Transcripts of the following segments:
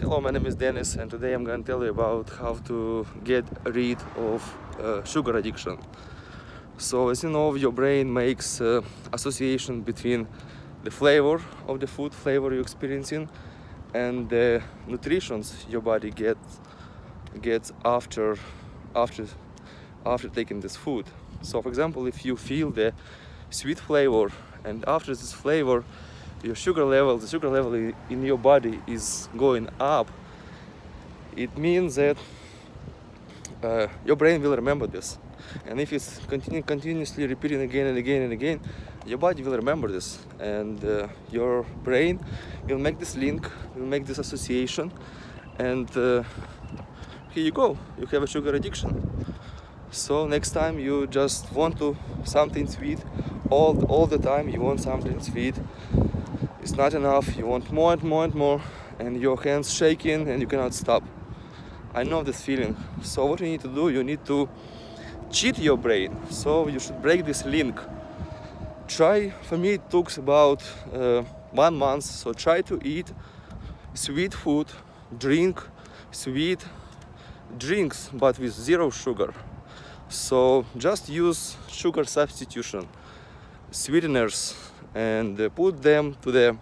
Hello, my name is Dennis and today I'm going to tell you about how to get rid of uh, sugar addiction. So as you know, your brain makes uh, association between the flavor of the food, flavor you're experiencing, and the nutritions your body gets gets after after after taking this food. So for example, if you feel the sweet flavor and after this flavor your sugar level, the sugar level in your body is going up, it means that uh, your brain will remember this. And if it's continue, continuously repeating again and again and again, your body will remember this. And uh, your brain will make this link, will make this association. And uh, here you go, you have a sugar addiction. So next time you just want to something sweet, all, all the time you want something sweet, it's not enough. You want more and more and more and your hands shaking and you cannot stop. I know this feeling. So what you need to do you need to cheat your brain. So you should break this link. Try for me it took about uh, one month. So try to eat sweet food drink sweet drinks but with zero sugar. So just use sugar substitution. Sweeteners and uh, put them to the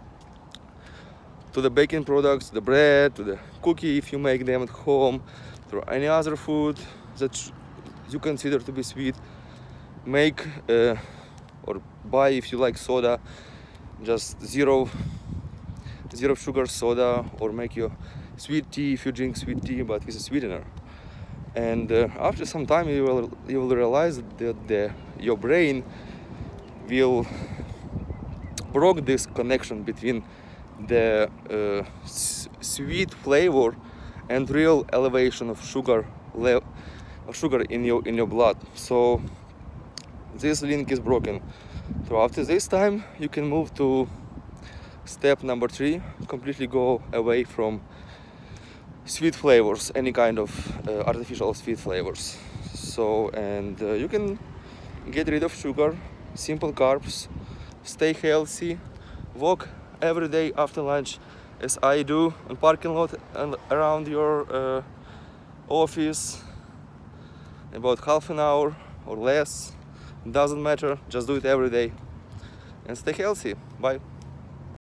to the baking products, the bread, to the cookie if you make them at home, to any other food that you consider to be sweet. Make uh, or buy if you like soda, just zero zero sugar soda, or make your sweet tea if you drink sweet tea, but with a sweetener. And uh, after some time, you will you will realize that the, your brain will broke this connection between the uh, sweet flavor and real elevation of sugar of sugar in your in your blood. So this link is broken. So after this time you can move to step number three completely go away from sweet flavors any kind of uh, artificial sweet flavors. So and uh, you can get rid of sugar simple carbs stay healthy, walk every day after lunch as I do on parking lot and around your uh, office about half an hour or less doesn't matter just do it every day. And stay healthy. Bye